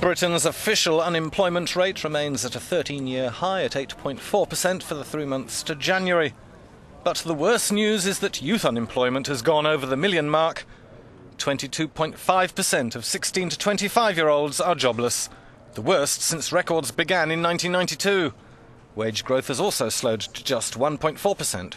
Britain's official unemployment rate remains at a 13 year high at 8.4% for the three months to January. But the worst news is that youth unemployment has gone over the million mark. 22.5% of 16 to 25 year olds are jobless, the worst since records began in 1992. Wage growth has also slowed to just 1.4%.